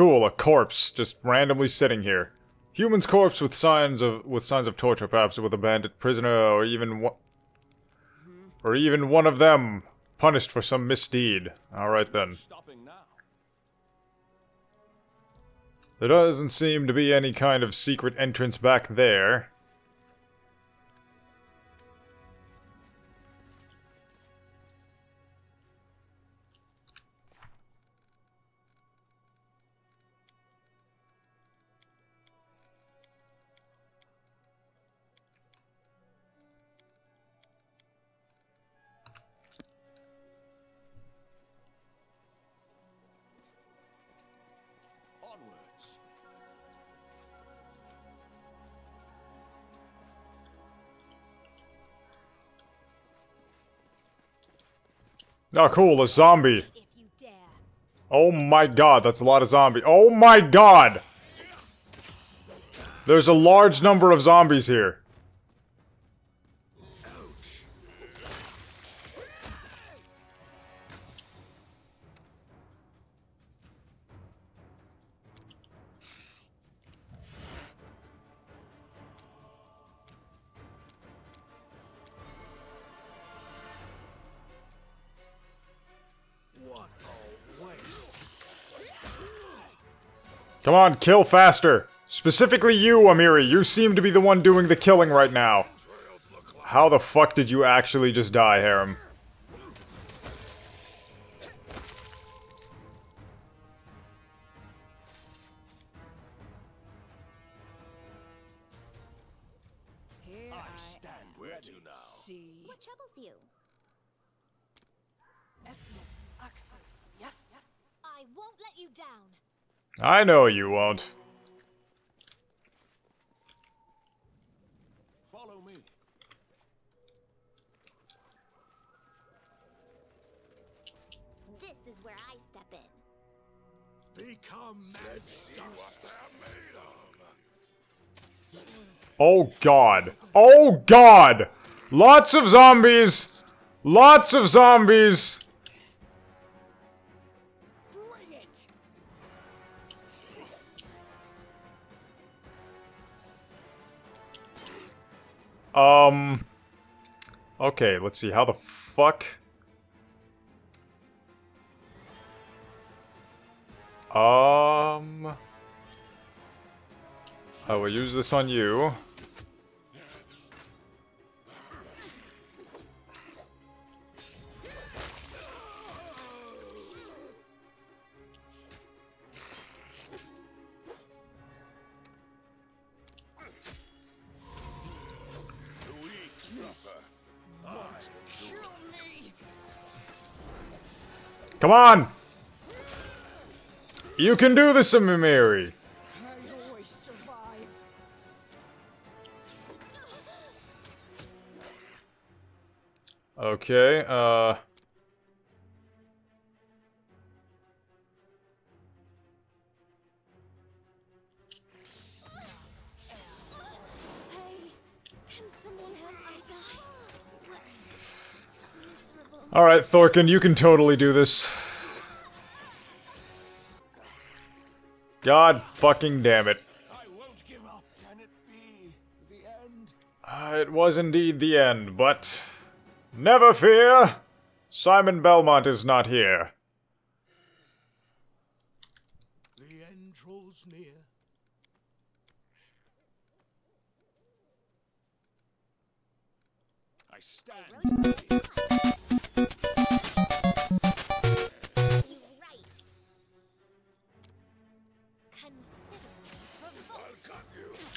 Cool, a corpse just randomly sitting here. Human's corpse with signs of with signs of torture, perhaps with a bandit prisoner, or even one, or even one of them punished for some misdeed. All right then. There doesn't seem to be any kind of secret entrance back there. Oh, cool, a zombie. Oh my god, that's a lot of zombies. Oh my god! There's a large number of zombies here. Come on, kill faster. Specifically you, Amiri. You seem to be the one doing the killing right now. How the fuck did you actually just die, Harrim? I stand Where ready. now? see. What troubles you? Yes. I won't let you down. I know you won't. Follow me. This is where I step in. Become mad dust. Oh god. Oh god! Lots of zombies! Lots of zombies! Um... Okay, let's see, how the fuck... Um... I will use this on you. Come on! You can do this, Amiri! I always. Okay, uh... Alright, Thorkin, you can totally do this. God fucking damn it. It? Uh, it was indeed the end, but... Never fear! Simon Belmont is not here. The end draws near. I stand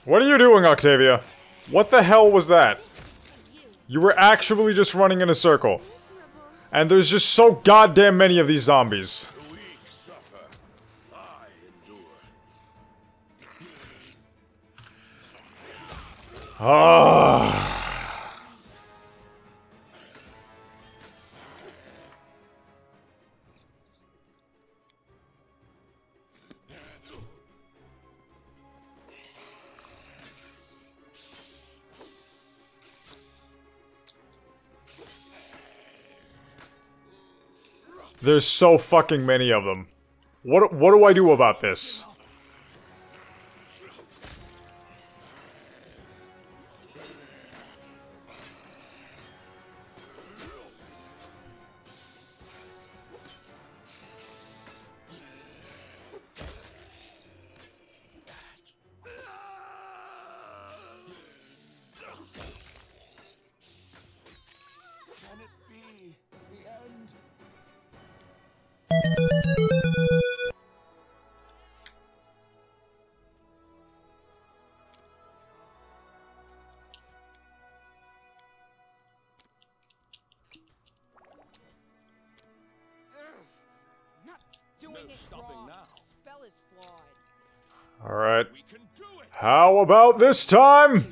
What are you doing, Octavia? What the hell was that? You were actually just running in a circle. And there's just so goddamn many of these zombies. Ah. There's so fucking many of them. What what do I do about this? Doing No it stopping wrong. now. Spell is flawed. Alright. We can do it! How about this time?